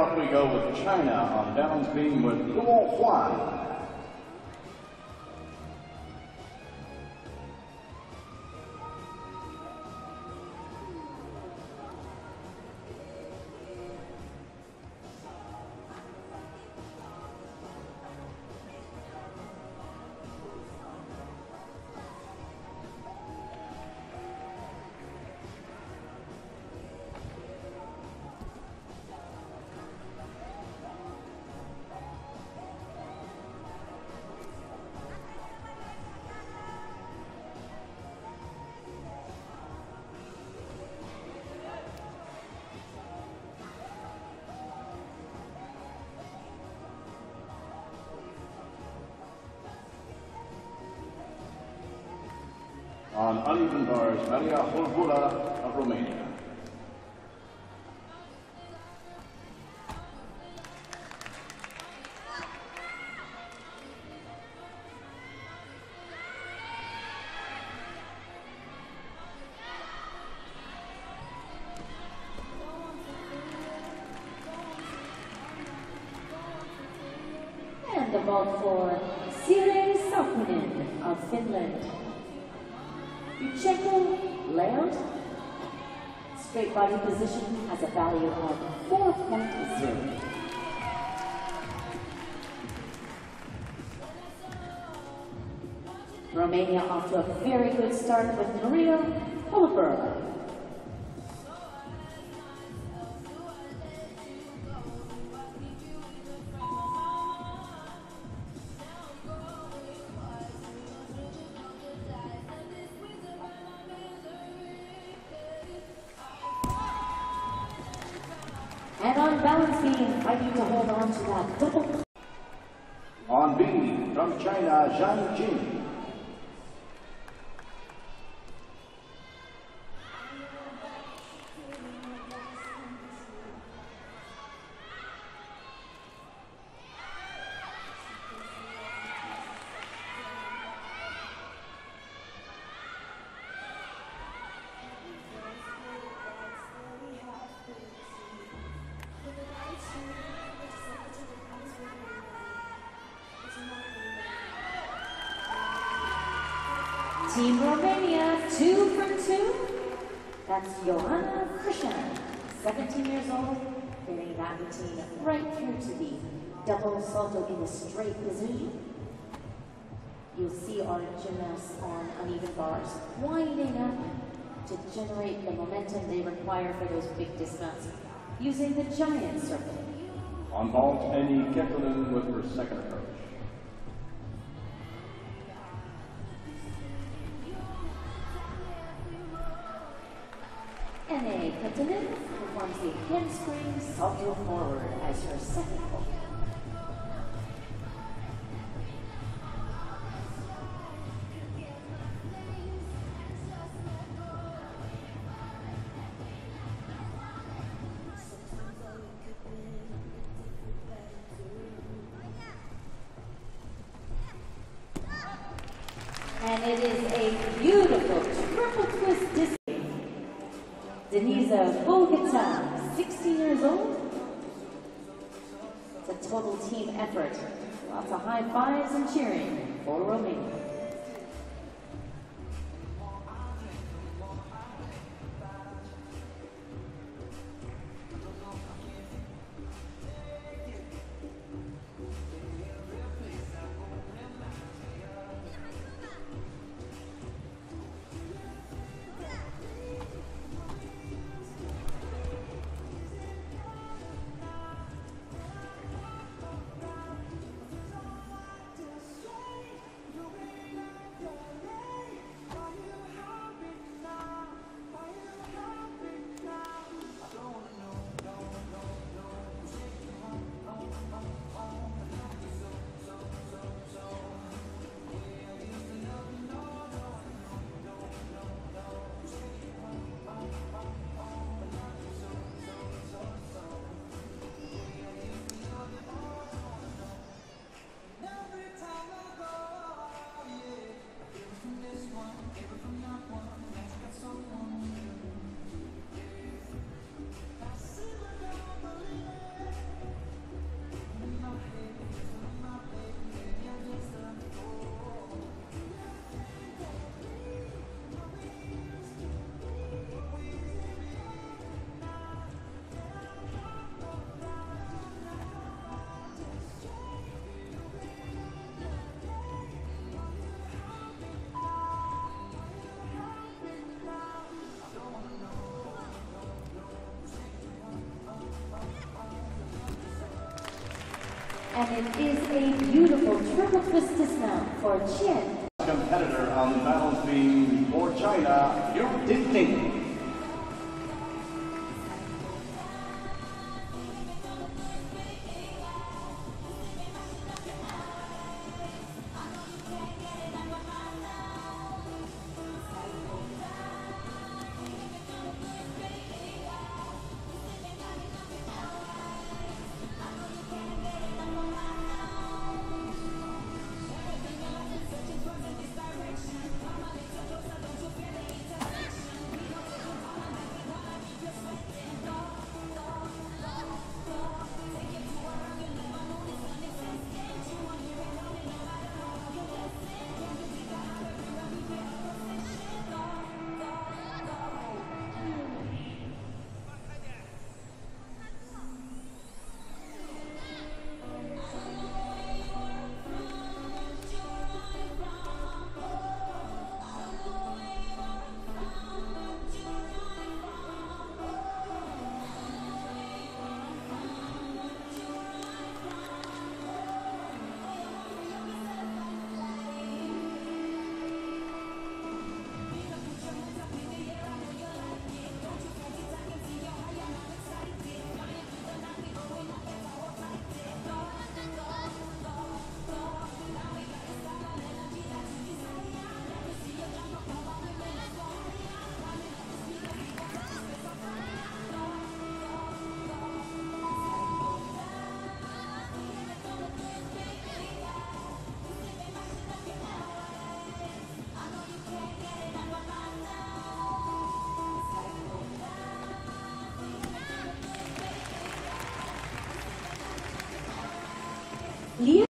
off we go with China on balance beam with Luo Huan. On uneven bars, Maria Holbură of Romania. And the ball for Sire Salkonen of Finland. Yurchenko layout. Straight body position has a value of 4.0. Romania off to a very good start with Maria Holberg. And on balance beam, invite you to hold on to that double On B, from China, Zhang Jin. Team Romania, two from two. That's Johanna Crișan, 17 years old, carrying that routine right through to the double salto in the straight position. You'll see our gymnasts on uneven bars winding up to generate the momentum they require for those big dismounts using the giant circle. On vault, Annie Ketterlin with her second approach. The handspring salto forward as her second hold. And it is a beautiful triple twist disc. Denisa Golgotă, 16 years old. It's a total team effort. Lots of high fives and cheering for Romania. And it is a beautiful triple twist dismount for Qian Competitor on the balance beam for China, Yu Ting.